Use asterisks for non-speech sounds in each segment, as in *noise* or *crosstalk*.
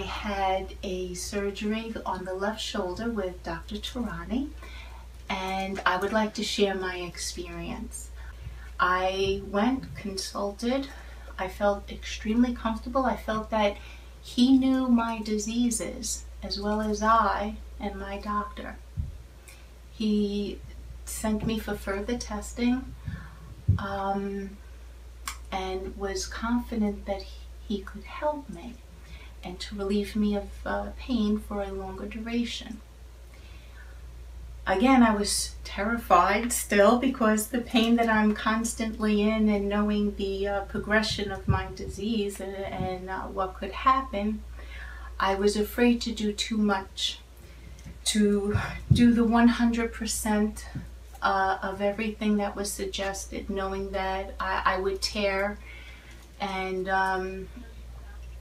had a surgery on the left shoulder with Dr. Tehrany, and I would like to share my experience. I went, consulted, I felt extremely comfortable. I felt that he knew my diseases as well as I and my doctor. He sent me for further testing um, and was confident that he could help me and to relieve me of uh, pain for a longer duration. Again, I was terrified still because the pain that I'm constantly in and knowing the uh, progression of my disease and, and uh, what could happen, I was afraid to do too much, to do the 100% uh, of everything that was suggested, knowing that I, I would tear and um,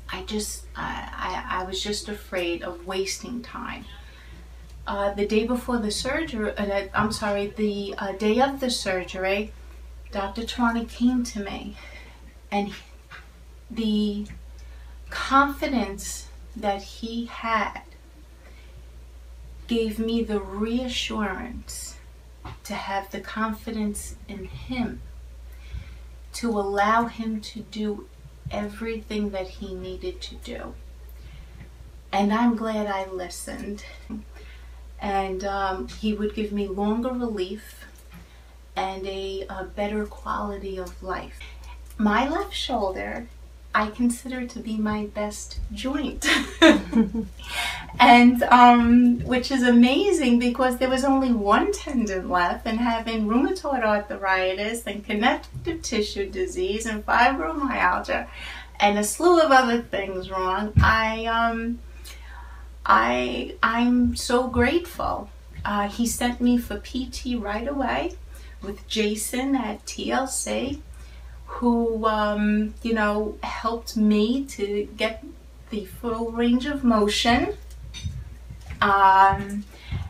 I just, I, I, I was just afraid of wasting time. Uh, the day before the surgery, uh, I'm sorry, the uh, day of the surgery, Dr. Tehrany came to me and the confidence that he had gave me the reassurance to have the confidence in him to allow him to do everything that he needed to do. And I'm glad I listened. And um, he would give me longer relief and a, a better quality of life. My left shoulder I consider to be my best joint. *laughs* and um, which is amazing because there was only one tendon left and having rheumatoid arthritis and connective tissue disease and fibromyalgia and a slew of other things wrong. I um I I'm so grateful. Uh, he sent me for PT right away with Jason at TLC who, um, you know, helped me to get the full range of motion. Um,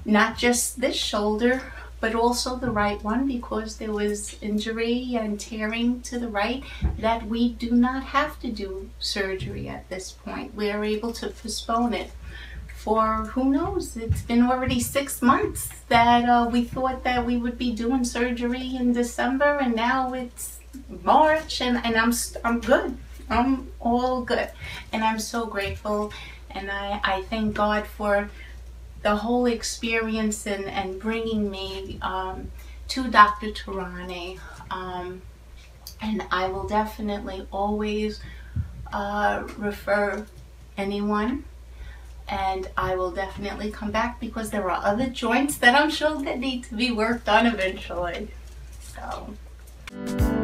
not just this shoulder, but also the right one because there was injury and tearing to the right that we do not have to do surgery at this point. We are able to postpone it for who knows it's been already six months that uh, we thought that we would be doing surgery in december and now it's March and, and I'm, I'm good. I'm all good. And I'm so grateful. And I, I thank God for the whole experience and, and bringing me um, to Dr. Tehrany. Um, and I will definitely always uh, refer anyone and I will definitely come back because there are other joints that I'm sure that need to be worked on eventually. So.